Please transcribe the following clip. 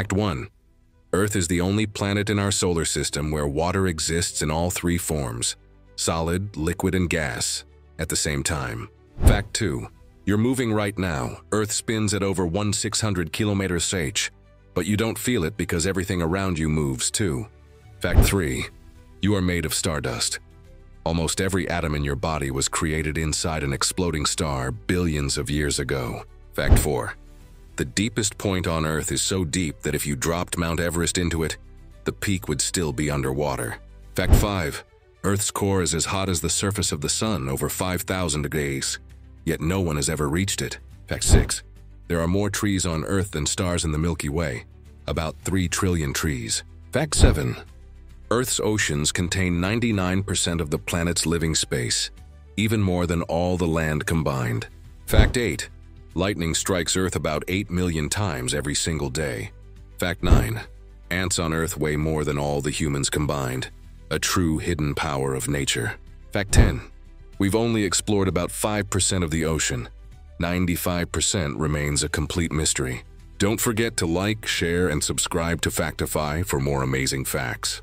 Fact 1. Earth is the only planet in our solar system where water exists in all three forms solid, liquid, and gas at the same time. Fact 2. You're moving right now. Earth spins at over 1,600 kilometers h, but you don't feel it because everything around you moves too. Fact 3. You are made of stardust. Almost every atom in your body was created inside an exploding star billions of years ago. Fact 4. The deepest point on Earth is so deep that if you dropped Mount Everest into it, the peak would still be underwater. Fact 5. Earth's core is as hot as the surface of the sun, over 5,000 degrees, yet no one has ever reached it. Fact 6. There are more trees on Earth than stars in the Milky Way, about 3 trillion trees. Fact 7. Earth's oceans contain 99% of the planet's living space, even more than all the land combined. Fact 8. Lightning strikes Earth about 8 million times every single day. Fact 9. Ants on Earth weigh more than all the humans combined, a true hidden power of nature. Fact 10. We've only explored about 5% of the ocean. 95% remains a complete mystery. Don't forget to like, share, and subscribe to Factify for more amazing facts.